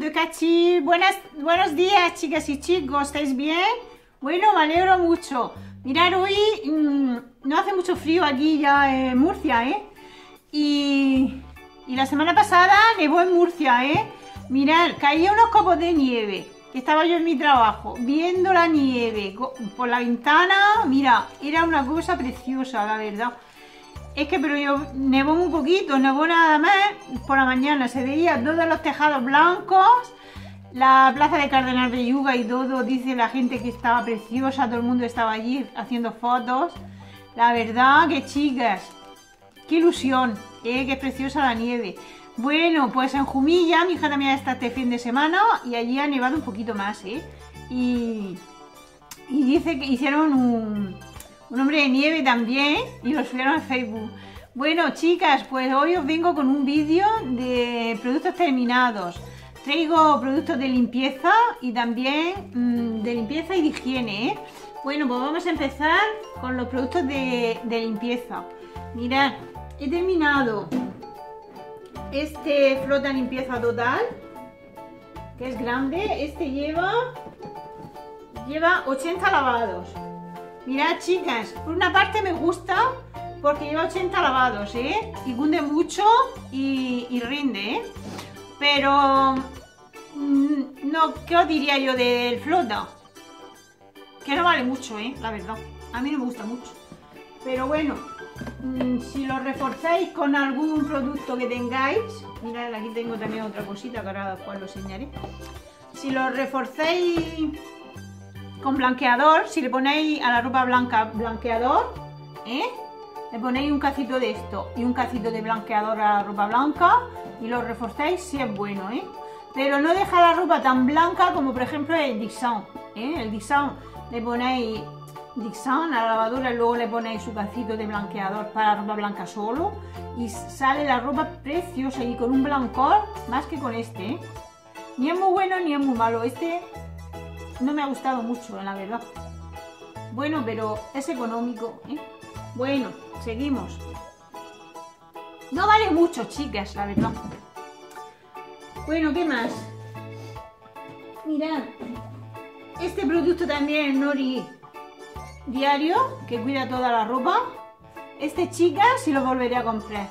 cachí. Buenas, buenos días, chicas y chicos. ¿Estáis bien? Bueno, me alegro mucho. Mirar, hoy mm, no hace mucho frío aquí ya en Murcia, ¿eh? Y, y la semana pasada nevó en Murcia, ¿eh? Mirad, caía unos copos de nieve. Estaba yo en mi trabajo viendo la nieve por la ventana. Mira, era una cosa preciosa, la verdad. Es que, pero yo nevó muy poquito, nevó nada más por la mañana. Se veía todos los tejados blancos. La plaza de Cardenal de Yuga y todo, dice la gente que estaba preciosa, todo el mundo estaba allí haciendo fotos. La verdad que chicas, qué ilusión, ¿eh? es preciosa la nieve. Bueno, pues en Jumilla, mi hija también está este fin de semana y allí ha nevado un poquito más, ¿eh? Y, y dice que hicieron un, un hombre de nieve también y lo subieron a Facebook. Bueno, chicas, pues hoy os vengo con un vídeo de productos terminados. Traigo productos de limpieza y también mm, de limpieza y de higiene, ¿eh? Bueno, pues vamos a empezar con los productos de, de limpieza. Mirad, he terminado este flota limpieza total, que es grande. Este lleva, lleva 80 lavados. Mirad, chicas, por una parte me gusta porque lleva 80 lavados, ¿eh? Y cunde mucho y, rinde, ¿eh? Pero, mm, no, ¿qué os diría yo del flota? Que no vale mucho, ¿eh? La verdad. A mí no me gusta mucho. Pero bueno, mm, si lo reforzáis con algún producto que tengáis, mirad, aquí tengo también otra cosita que ahora después lo enseñaré. Si lo reforzáis con blanqueador, si le ponéis a la ropa blanca blanqueador, ¿eh? le ponéis un cacito de esto y un cacito de blanqueador a la ropa blanca y lo reforzáis si es bueno, ¿eh? Pero no deja la ropa tan blanca como por ejemplo el Dixon, ¿eh? El Dixon le ponéis Dixon a la lavadora y luego le ponéis su cacito de blanqueador para la ropa blanca solo y sale la ropa preciosa y con un blancor más que con este, ¿eh? Ni es muy bueno ni es muy malo, este no me ha gustado mucho, la verdad. Bueno, pero es económico, ¿eh? Bueno, seguimos. No vale mucho, chicas, la verdad. Bueno, ¿qué más? Mirad, este producto también es Nori Diario, que cuida toda la ropa. Este, chicas, sí lo volveré a comprar.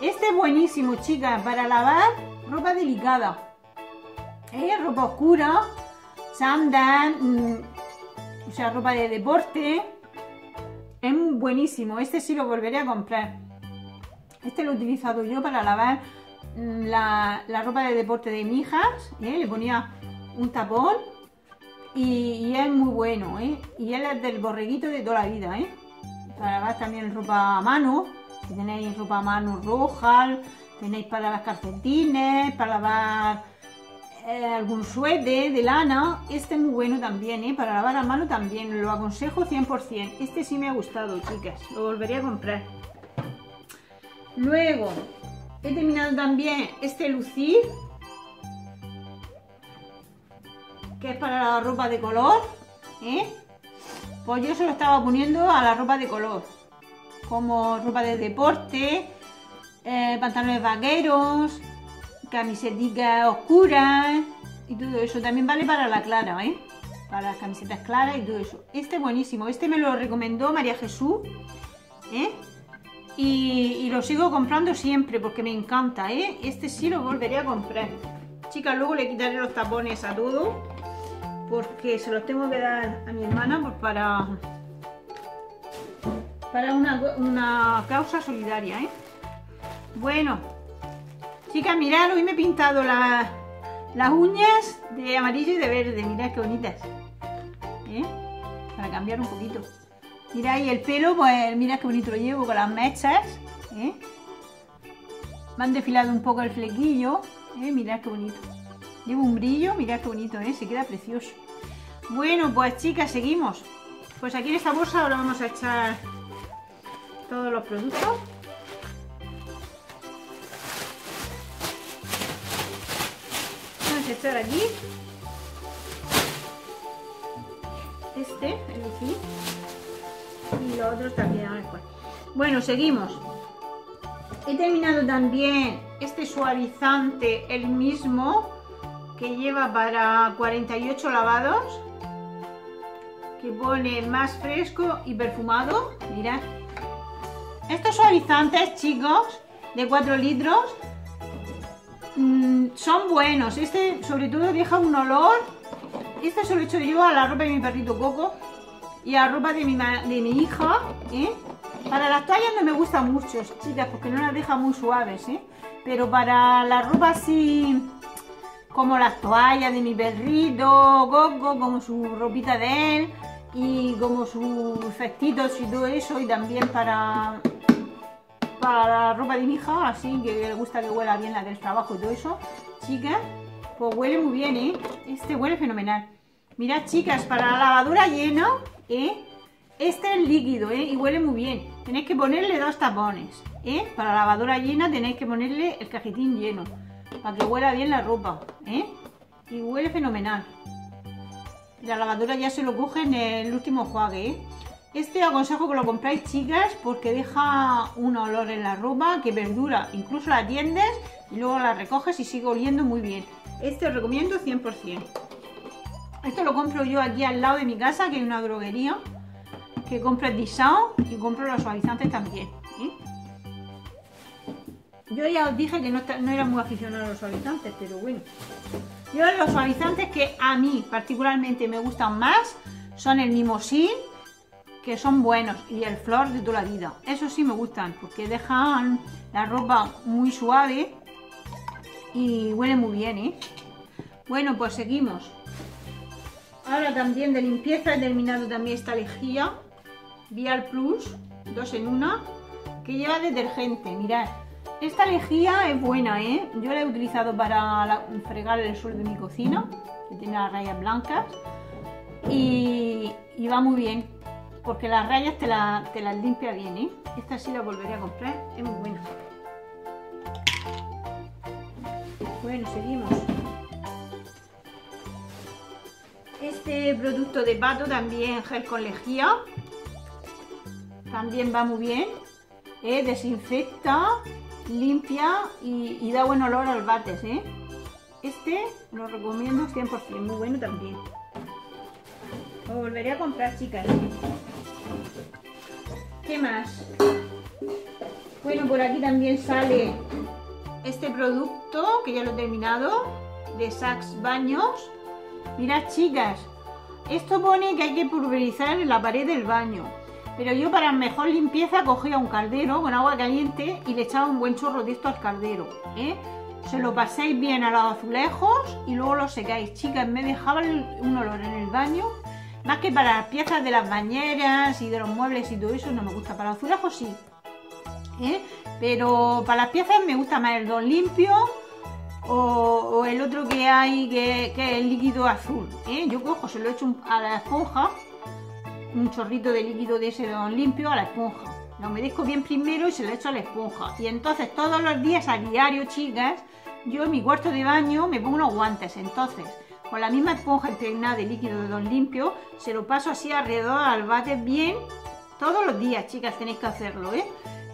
Este es buenísimo, chicas, para lavar ropa delicada. ¿Eh? Ropa oscura, sandal, mm, o sea, ropa de deporte. Es buenísimo, este sí lo volveré a comprar. Este lo he utilizado yo para lavar mm, la, ropa de deporte de mi hija. ¿eh? Le ponía un tapón y, es muy bueno. ¿eh? Y él es del borreguito de toda la vida. ¿eh? Para lavar también ropa a mano. Si tenéis ropa a mano roja, tenéis para las calcetines, para lavar eh, algún suede de lana, este es muy bueno también, ¿eh? para lavar a mano también, lo aconsejo 100%. Este sí me ha gustado, chicas, lo volvería a comprar. Luego, he terminado también este lucir, que es para la ropa de color, ¿eh? Pues yo se lo estaba poniendo a la ropa de color, como ropa de deporte, eh, pantalones vaqueros, camisetas oscuras y todo eso. También vale para la clara, ¿eh? Para las camisetas claras y todo eso. Este es buenísimo. Este me lo recomendó María Jesús, ¿eh? Y, lo sigo comprando siempre porque me encanta, ¿eh? Este sí lo volveré a comprar. Chicas, luego le quitaré los tapones a todo porque se los tengo que dar a mi hermana pues para para una, una causa solidaria, ¿eh? Bueno, Chicas, mirad, hoy me he pintado las uñas de amarillo y de verde. Mirad qué bonitas. ¿Eh? Para cambiar un poquito. Mirad, y el pelo, pues mirad qué bonito lo llevo con las mechas. ¿eh? Me han desfilado un poco el flequillo. ¿eh? Mirad qué bonito. Llevo un brillo, mirad qué bonito, ¿eh? Se queda precioso. Bueno, pues chicas, seguimos. Pues aquí en esta bolsa ahora vamos a echar todos los productos. Echar aquí este, el aquí. Y los otros también bueno, seguimos. He terminado también este suavizante el mismo que lleva para 48 lavados, que pone más fresco y perfumado, mirad. Estos suavizantes, chicos, de 4 litros, mmm, son buenos. Este sobre todo deja un olor. Este se lo he hecho yo a la ropa de mi perrito Coco y a la ropa de mi, de mi hija, ¿eh? Para las toallas no me gustan mucho, chicas, porque no las deja muy suaves, ¿eh? Pero para la ropa así, como las toallas de mi perrito, Gogo, como su ropita de él, y como sus festitos y todo eso, y también para, para la ropa de mi hija, así que le gusta que huela bien la del trabajo y todo eso, chicas, pues huele muy bien, ¿eh? Este huele fenomenal. Mirad, chicas, para la lavadora llena, ¿eh? Este es líquido, ¿eh? Y huele muy bien. Tenéis que ponerle dos tapones, ¿eh? Para la lavadora llena tenéis que ponerle el cajetín lleno. Para que huela bien la ropa, ¿eh? Y huele fenomenal. La lavadora ya se lo coge en el último juegue, ¿eh? Este aconsejo que lo compráis, chicas, porque deja un olor en la ropa que perdura. Incluso la tiendes y luego la recoges y sigue oliendo muy bien. Este os recomiendo 100%. Esto lo compro yo aquí al lado de mi casa, que hay una droguería que compro el disao y compro los suavizantes también. ¿eh? Yo ya os dije que no, no, era muy aficionado a los suavizantes, pero bueno. Yo los suavizantes que a mí particularmente me gustan más son el mimosin, que son buenos, y el flor de toda la vida. Esos sí me gustan, porque dejan la ropa muy suave y huele muy bien, ¿eh? Bueno, pues seguimos. Ahora también de limpieza he terminado también esta lejía Vial Plus, dos en una, que lleva detergente, mirad. Esta lejía es buena, ¿eh? Yo la he utilizado para fregar el suelo de mi cocina, que tiene las rayas blancas, y va muy bien, porque las rayas te, la, te las limpia bien, ¿eh? Esta sí la volveré a comprar, es muy buena. Bueno, seguimos. Este producto de pato también gel con lejía, también va muy bien. ¿eh? Desinfecta, limpia y, y, da buen olor al bates. ¿eh? Este lo recomiendo 100%, muy bueno también. Lo volveré a comprar, chicas. ¿Qué más? Bueno, por aquí también sale este producto, que ya lo he terminado, de Sax Baños. Mirad, chicas, esto pone que hay que pulverizar en la pared del baño. Pero yo para mejor limpieza cogía un caldero con agua caliente y le echaba un buen chorro de esto al caldero. ¿eh? Se lo pasáis bien a los azulejos y luego lo secáis. Chicas, me dejaba un olor en el baño. Más que para las piezas de las bañeras y de los muebles y todo eso no me gusta. Para los azulejos sí. ¿eh? Pero para las piezas me gusta más el don limpio o, el otro que hay que, que, es el líquido azul. ¿eh? Yo cojo, se lo echo a la esponja un chorrito de líquido de ese don limpio a la esponja. Lo humedezco bien primero y se lo echo a la esponja. Y entonces todos los días a diario, chicas, yo en mi cuarto de baño me pongo unos guantes. Entonces, con la misma esponja impregnada de líquido de don limpio, se lo paso así alrededor al bate bien todos los días, chicas, tenéis que hacerlo, ¿eh?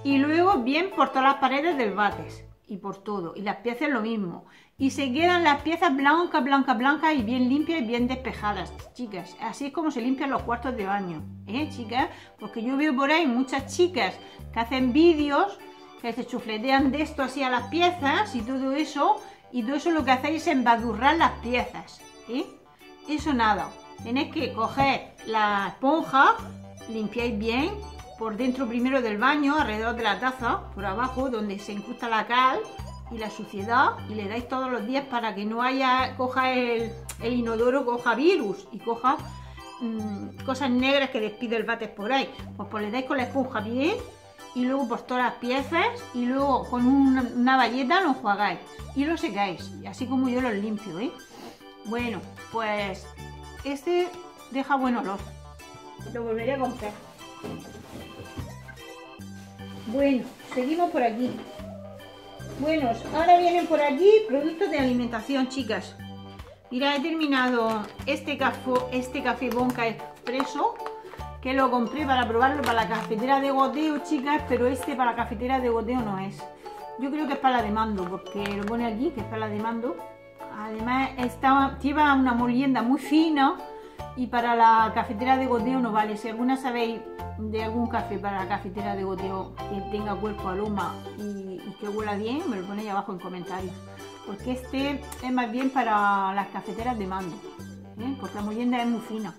Y luego bien por todas las paredes del bates y por todo. Y las piezas lo mismo. Y se quedan las piezas blancas, blancas, blancas y bien limpias y bien despejadas, chicas. Así es como se limpian los cuartos de baño, ¿eh, chicas? Porque yo veo por ahí muchas chicas que hacen vídeos que se chufletean de esto así a las piezas y todo eso. Y todo eso lo que hacéis es embadurrar las piezas, ¿eh? Eso nada. Tenéis que coger la esponja, limpiáis bien por dentro primero del baño, alrededor de la taza, por abajo, donde se incrusta la cal y la suciedad, y le dais todos los días para que no haya, coja el, el inodoro, coja virus y coja mmm, cosas negras que despide el váter por ahí. Pues, pues le dais con la esponja bien y luego por todas las piezas y luego con una, una bayeta lo enjuagáis y lo secáis, así como yo lo limpio, ¿eh? Bueno, pues este deja buen olor. Lo volveré a comprar. Bueno, seguimos por aquí. Bueno, ahora vienen por aquí productos de alimentación, chicas. Mira, he terminado este café, este café Bonca Expreso, que lo compré para probarlo para la cafetera de goteo, chicas, pero este para la cafetera de goteo no es. Yo creo que es para la de mando, porque lo pone aquí, que es para la de mando. Además, esta, lleva una molienda muy fina y para la cafetera de goteo no vale. Si alguna sabéis de algún café para la cafetera de goteo que tenga cuerpo aroma y, y que huela bien, me lo ponéis abajo en comentarios. Porque este es más bien para las cafeteras de mando. ¿eh? Porque la molienda es muy fina.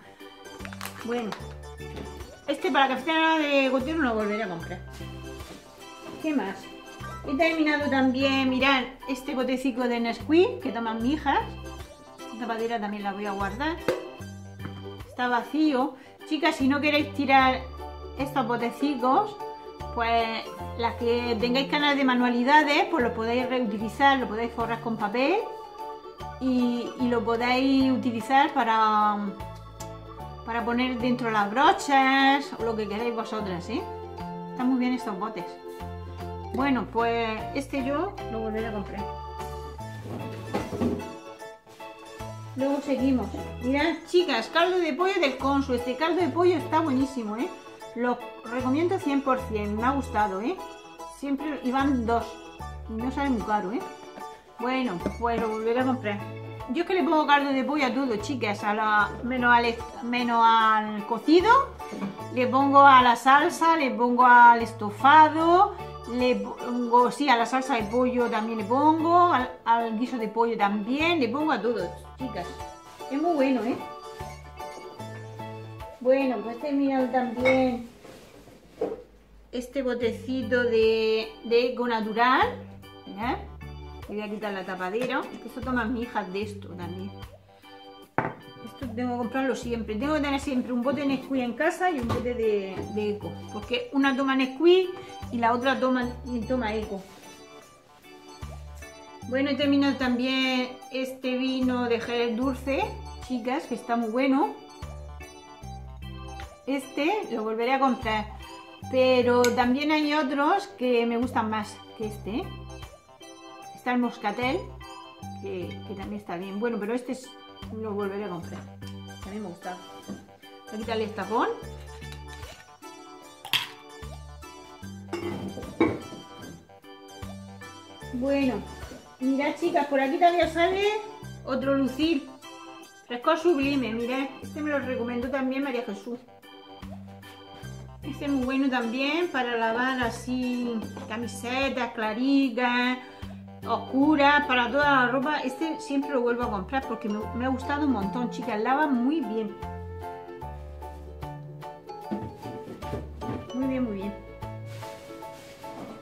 Bueno, este para cafetera de no lo volveré a comprar. ¿Qué más? He terminado también, mirad, este botecito de Nesquik que toman mi hijas. Esta tapadera también la voy a guardar. Está vacío. Chicas, si no queréis tirar estos botecitos, pues las que tengáis canal de manualidades, pues lo podéis reutilizar, lo podéis forrar con papel y lo podéis utilizar para, para poner dentro las brochas o lo que queráis vosotras, ¿eh? Están muy bien estos botes. Bueno, pues este yo lo volveré a comprar. Luego seguimos. Mirad, chicas, caldo de pollo del Consu. Este caldo de pollo está buenísimo, ¿eh? Lo recomiendo 100%, me ha gustado, ¿eh? Siempre iban dos. No sale muy caro, ¿eh? Bueno, pues lo volveré a comprar. Yo es que le pongo caldo de pollo a todo, chicas. A la, menos, al, menos al cocido. Le pongo a la salsa, le pongo al estofado. Le pongo, sí, a la salsa de pollo también le pongo. Al, guiso de pollo también. Le pongo a todo, chicas. Es muy bueno, ¿eh? Bueno, pues he terminado también este botecito de, de eco natural. Mirad. Voy a quitar la tapadera. Esto toman mi hija de esto también. Esto tengo que comprarlo siempre. Tengo que tener siempre un bote de Nesquik en casa y un bote de, eco. Porque una toma Nesquik y la otra toma, toma eco. Bueno, he terminado también este vino de gel dulce, chicas, que está muy bueno. Este lo volveré a comprar. Pero también hay otros que me gustan más que este. Está el moscatel, que, también está bien. Bueno, pero este es, lo volveré a comprar. También me gusta. Voy a quitarle el tapón. Bueno, mirad chicas, por aquí también sale otro lucir. Fresco sublime, mirad. Este me lo recomendó también María Jesús. Este es muy bueno también para lavar así camisetas, claritas, oscuras, para toda la ropa. Este siempre lo vuelvo a comprar porque me, me ha gustado un montón, chicas. Lava muy bien. Muy bien, muy bien.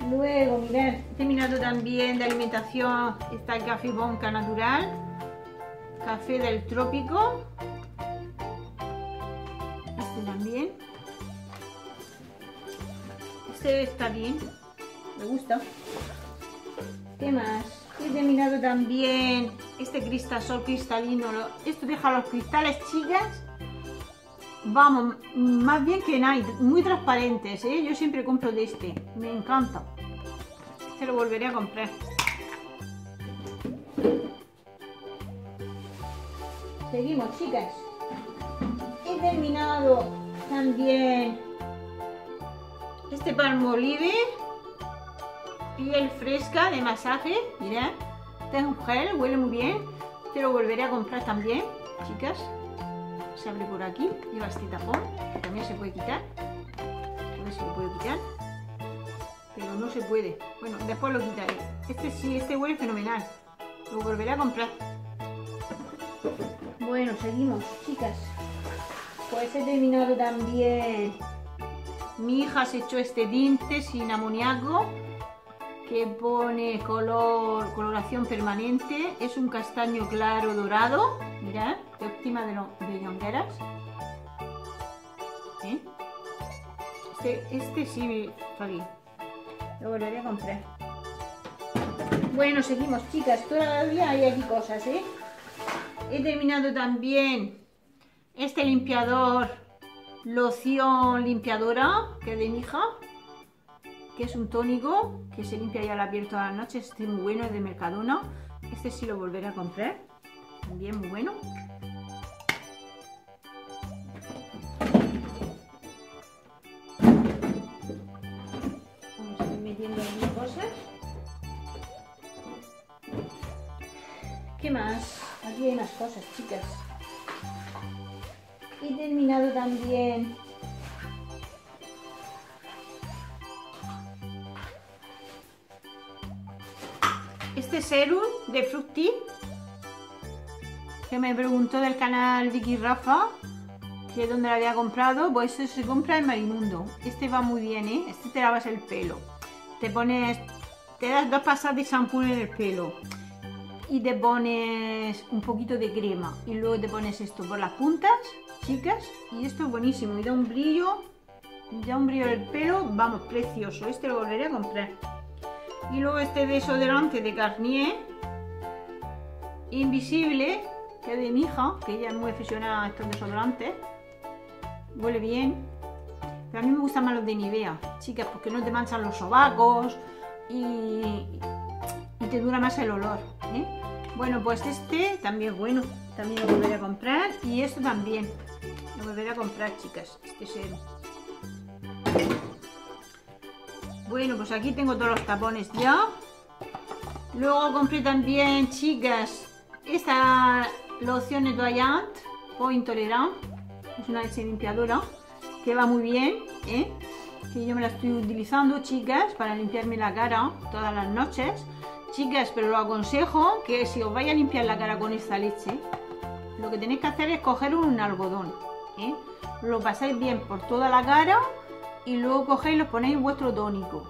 Luego, mirad, he terminado también de alimentación. Está el café Bonca natural. Café del trópico. Este también. Este está bien. Me gusta. ¿Qué más? He terminado también este cristasol cristalino. Esto deja los cristales, chicas. Vamos, más bien que Night, muy transparentes, ¿eh? Yo siempre compro de este, me encanta. Este lo volveré a comprar. Seguimos, chicas. He terminado también este palmolive, piel fresca de masaje, mirad. Este es un gel, huele muy bien. Este lo volveré a comprar también, chicas se abre por aquí, lleva este tapón, que también se puede quitar. A ver si lo puedo quitar. Pero no se puede. Bueno, después lo quitaré. Este sí, este huele fenomenal. Lo volveré a comprar. Bueno, seguimos, chicas. Pues he terminado también. Mi hija se echó este tinte sin amoníaco que pone color, coloración permanente. Es un castaño claro dorado. Mirad, de óptima de, lo, de ñongueras. ¿Eh? Este, este sí bien. Lo volveré a comprar. Bueno, seguimos, chicas. Todavía hay aquí cosas, ¿eh? He terminado también este limpiador, loción limpiadora, que de mi hija que es un tónico que se limpia ya la piel toda la noche. Este es muy bueno, es de Mercadona. Este sí lo volveré a comprar. También muy bueno. Vamos a ir metiendo aquí cosas. ¿Qué más? Aquí hay más cosas, chicas. He terminado también serum de Fructi que me preguntó del canal Vicky Rafa que es donde lo había comprado. Pues este se compra en Marimundo. Este va muy bien, ¿eh? este te lavas el pelo. Te pones te das dos pasadas de shampoo en el pelo y te pones un poquito de crema. Y luego te pones esto por las puntas chicas y esto es buenísimo. Y da un brillo da un brillo el pelo vamos precioso. Este lo volveré a comprar y luego este desodorante de Garnier invisible que es de mi hija que ella es muy aficionada a estos desodorantes. Huele bien. Pero a mí me gustan más los de Nivea chicas porque no te manchan los sobacos y, y te dura más el olor ¿eh? bueno pues este también bueno también lo volveré a comprar y esto también lo volveré a comprar chicas. Este serum bueno, pues aquí tengo todos los tapones ya. Luego compré también, chicas, esta loción nettoyant Point Tolerant. Es una leche limpiadora que va muy bien, ¿eh? que yo me la estoy utilizando, chicas, para limpiarme la cara todas las noches. Chicas, pero lo aconsejo que si os vais a limpiar la cara con esta leche, lo que tenéis que hacer es coger un algodón. ¿eh? Lo pasáis bien por toda la cara y luego cogéis y lo ponéis en vuestro tónico.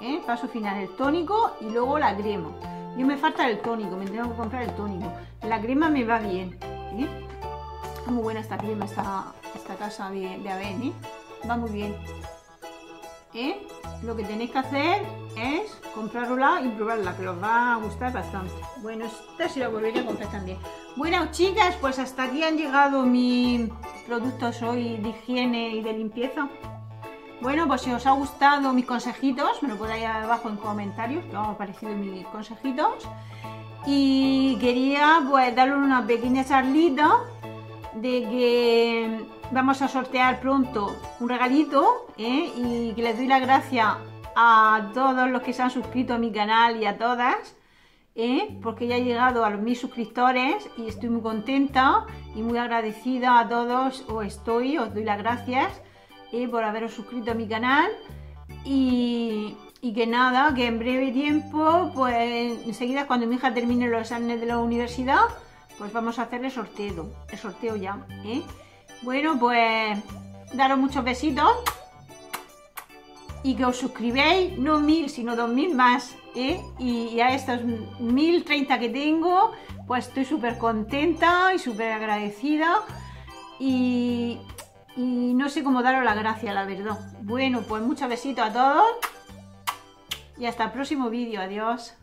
¿eh? Paso final el tónico y luego la crema. Yo me falta el tónico, me tengo que comprar el tónico. La crema me va bien. ¿eh? Muy buena esta crema, esta, esta casa de, de ¿eh? Va muy bien. ¿eh? Lo que tenéis que hacer es comprarla y probarla, que os va a gustar bastante. Bueno, esta sí la volveré a comprar también. Bueno, chicas, pues hasta aquí han llegado mis productos hoy de higiene y de limpieza. Bueno, pues si os ha gustado mis consejitos, me lo podéis abajo en comentarios, que os han parecido mis consejitos. Y quería pues darle una pequeña charlita de que vamos a sortear pronto un regalito ¿eh? y que les doy las gracias a todos los que se han suscrito a mi canal y a todas. ¿eh? porque ya he llegado a los mil suscriptores y estoy muy contenta y muy agradecida a todos, os estoy, os doy las gracias por haberos suscrito a mi canal y, que nada, que en breve tiempo, pues enseguida cuando mi hija termine los exámenes de la universidad, pues vamos a hacer el sorteo, el sorteo ya, ¿eh? Bueno, pues daros muchos besitos y que os suscribáis, no mil, sino dos mil más, ¿eh? y, a estos mil treinta que tengo, pues estoy súper contenta y súper agradecida y, y no sé cómo daros la gracia, la verdad. Bueno, pues muchos besitos a todos y hasta el próximo vídeo. Adiós.